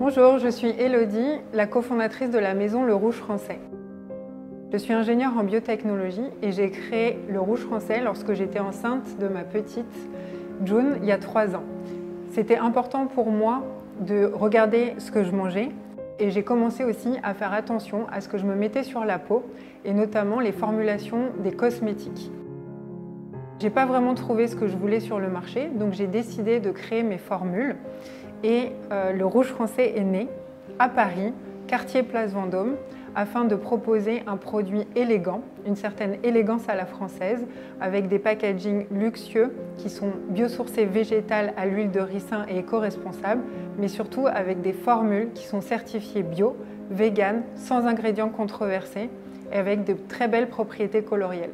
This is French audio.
Bonjour, je suis Elodie, la cofondatrice de la maison Le Rouge Français. Je suis ingénieure en biotechnologie et j'ai créé Le Rouge Français lorsque j'étais enceinte de ma petite June il y a trois ans. C'était important pour moi de regarder ce que je mangeais et j'ai commencé aussi à faire attention à ce que je me mettais sur la peau et notamment les formulations des cosmétiques. J'ai pas vraiment trouvé ce que je voulais sur le marché, donc j'ai décidé de créer mes formules et euh, le Rouge Français est né à Paris, quartier Place Vendôme, afin de proposer un produit élégant, une certaine élégance à la française, avec des packagings luxueux qui sont biosourcés végétales à l'huile de ricin et éco-responsables, mais surtout avec des formules qui sont certifiées bio, vegan, sans ingrédients controversés et avec de très belles propriétés colorielles.